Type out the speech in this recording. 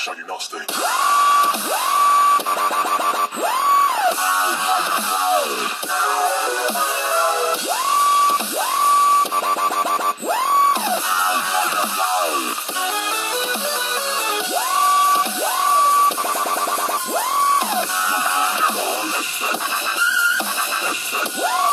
Shaggy Nasty. Woo!